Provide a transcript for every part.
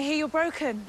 I hear you're broken.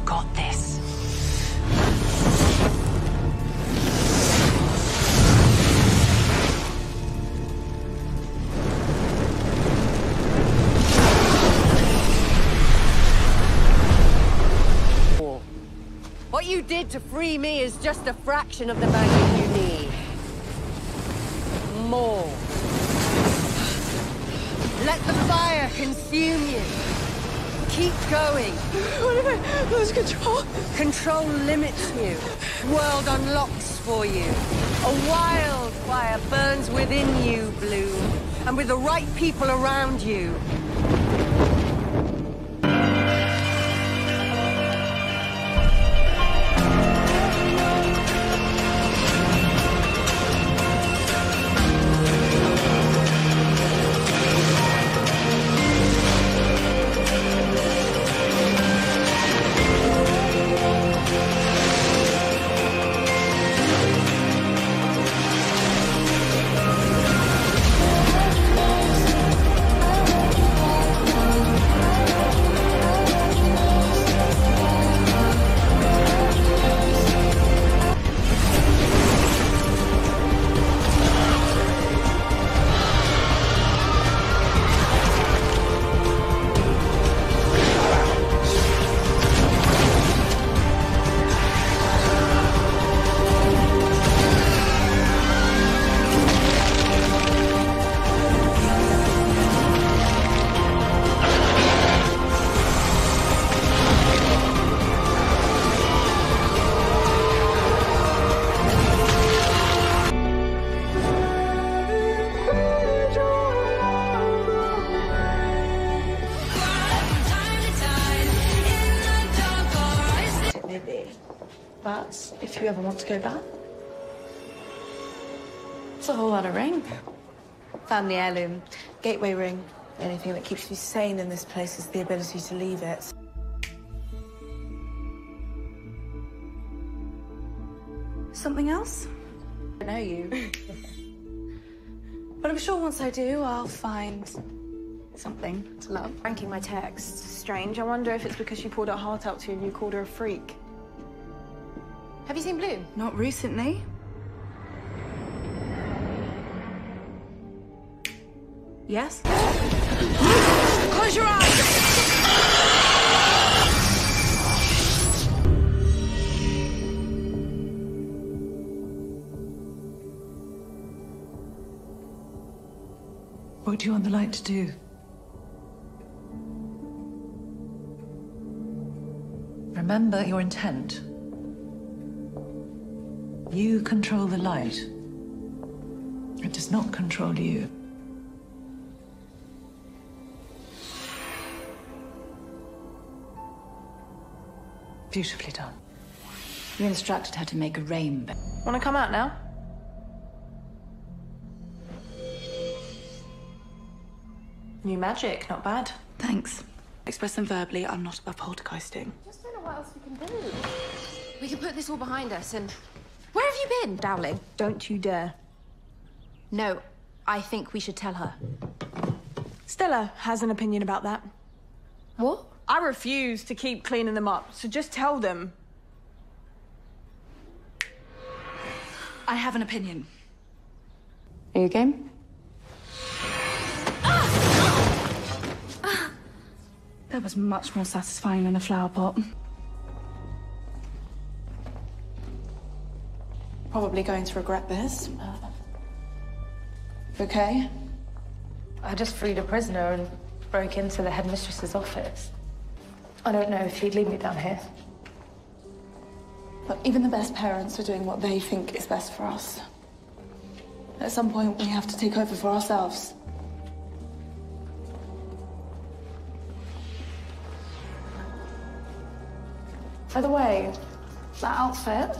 You've got this. What you did to free me is just a fraction of the magic you need. More. Let the fire consume you. Keep going. What if I lose control? Control limits you. World unlocks for you. A wildfire burns within you, Bloom. And with the right people around you, But if you ever want to go back, it's a whole lot of ring. Family heirloom, gateway ring. The only thing that keeps you sane in this place is the ability to leave it. Something else? I know you. but I'm sure once I do, I'll find something to love. Ranking my texts. Strange. I wonder if it's because she poured her heart out to you and you called her a freak. Have you seen Bloom? Not recently. Yes? Close your eyes! What do you want the light to do? Remember your intent. You control the light. It does not control you. Beautifully done. You instructed her to make a rainbow. Want to come out now? New magic, not bad. Thanks. Express them verbally. I'm not above poltergeisting. Just don't know what else we can do. We can put this all behind us and. Where have you been, Dowling? Don't you dare. No, I think we should tell her. Stella has an opinion about that. What? I refuse to keep cleaning them up, so just tell them. I have an opinion. Are you game? Ah! Ah! Ah! That was much more satisfying than a flower pot. Probably going to regret this. Okay? I just freed a prisoner and broke into the headmistress's office. I don't know if he'd leave me down here. But even the best parents are doing what they think is best for us. At some point, we have to take over for ourselves. By the way, that outfit.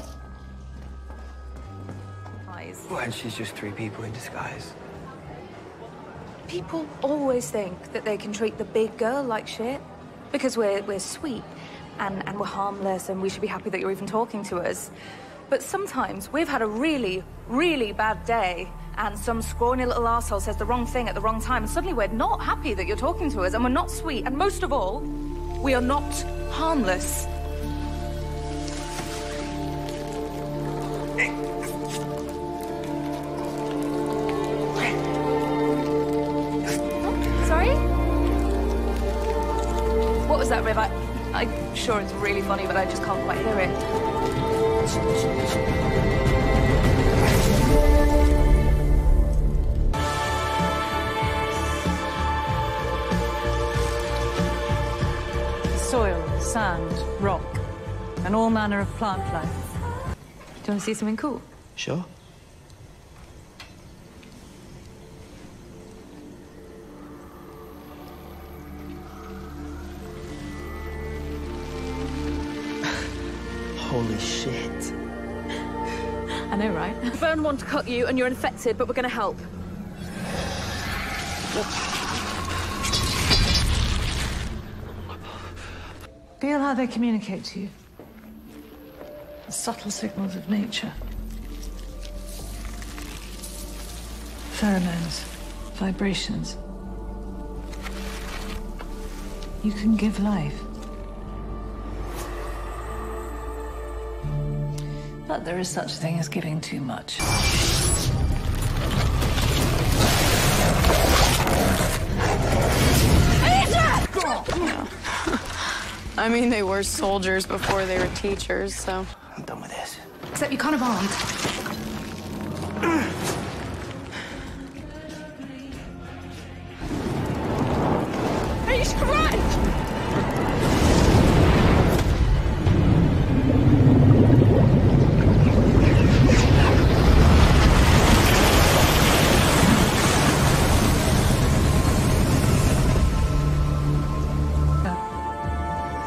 And she's just three people in disguise. People always think that they can treat the big girl like shit because we're, we're sweet and, and we're harmless and we should be happy that you're even talking to us. But sometimes we've had a really, really bad day and some scrawny little asshole says the wrong thing at the wrong time and suddenly we're not happy that you're talking to us and we're not sweet and most of all, we are not harmless. Sure it's really funny, but I just can't quite hear it. Soil, sand, rock, and all manner of plant life. Do you want to see something cool? Sure. Holy shit. I know, right? Fern want to cut you and you're infected, but we're gonna help. Feel how they communicate to you. The subtle signals of nature. Pheromones, vibrations. You can give life. But there is such a thing as giving too much. I mean, they were soldiers before they were teachers, so. I'm done with this. Except you kind of aren't.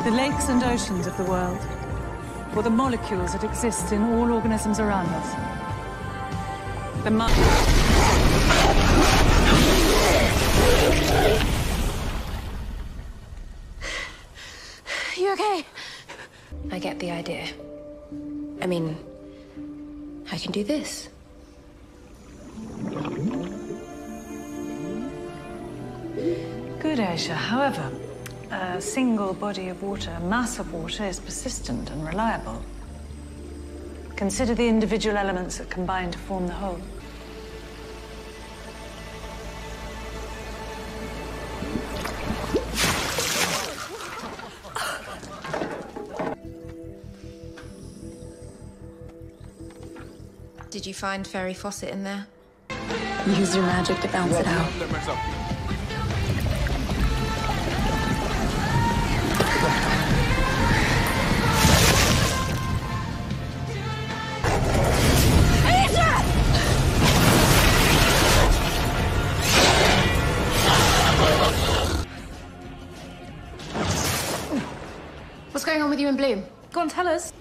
The lakes and oceans of the world, or the molecules that exist in all organisms around us. The mu- You okay? I get the idea. I mean, I can do this. Good, Aisha. However, a single body of water, a mass of water, is persistent and reliable. Consider the individual elements that combine to form the whole. Did you find Fairy Fawcett in there? Use your magic to bounce it out. What's going on with you and Bloom? Go on, tell us.